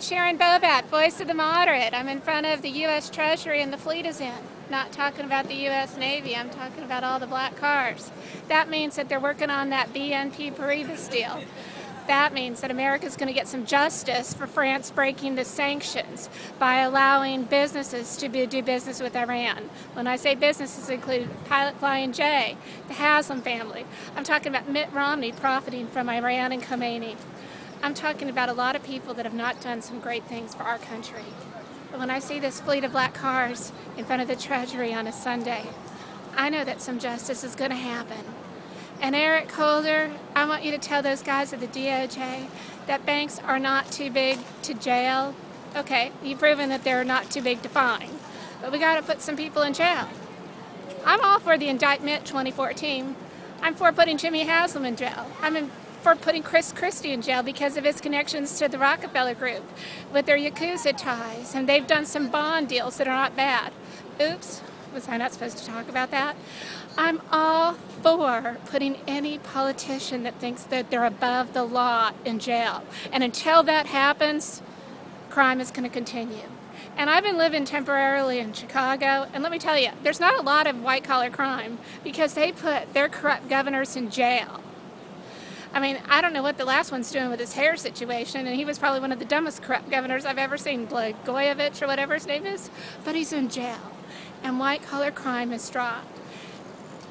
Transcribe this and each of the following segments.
Sharyn Bovat, Voice of the Moderate. I'm in front of the U.S. Treasury and the fleet is in. Not talking about the U.S. Navy, I'm talking about all the black cars. That means that they're working on that BNP Paribas deal. That means that America is going to get some justice for France breaking the sanctions by allowing businesses to be, do business with Iran. When I say businesses, include Pilot Flying J, the Haslam family. I'm talking about Mitt Romney profiting from Iran and Khomeini. I'm talking about a lot of people that have not done some great things for our country. But when I see this fleet of black cars in front of the Treasury on a Sunday, I know that some justice is going to happen. And Eric Holder, I want you to tell those guys at the DOJ that banks are not too big to jail. Okay, you've proven that they're not too big to fine. But we got to put some people in jail. I'm all for the indictment 2014. I'm for putting Jimmy Haslam in jail. I'm in for putting Chris Christie in jail because of his connections to the Rockefeller Group with their Yakuza ties. And they've done some bond deals that are not bad. Oops, was I not supposed to talk about that? I'm all for putting any politician that thinks that they're above the law in jail. And until that happens, crime is going to continue. And I've been living temporarily in Chicago, and let me tell you, there's not a lot of white collar crime because they put their corrupt governors in jail. I mean, I don't know what the last one's doing with his hair situation, and he was probably one of the dumbest corrupt governors I've ever seen, Blagojevich or whatever his name is, but he's in jail. And white collar crime has dropped.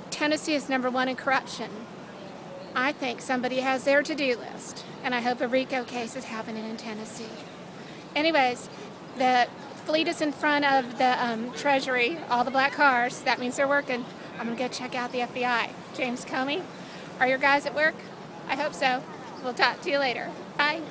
Tennessee is number one in corruption. I think somebody has their to-do list, and I hope a RICO case is happening in Tennessee. Anyways, the fleet is in front of the um, Treasury, all the black cars. That means they're working. I'm gonna go check out the FBI. James Comey, are your guys at work? I hope so. We'll talk to you later. Bye.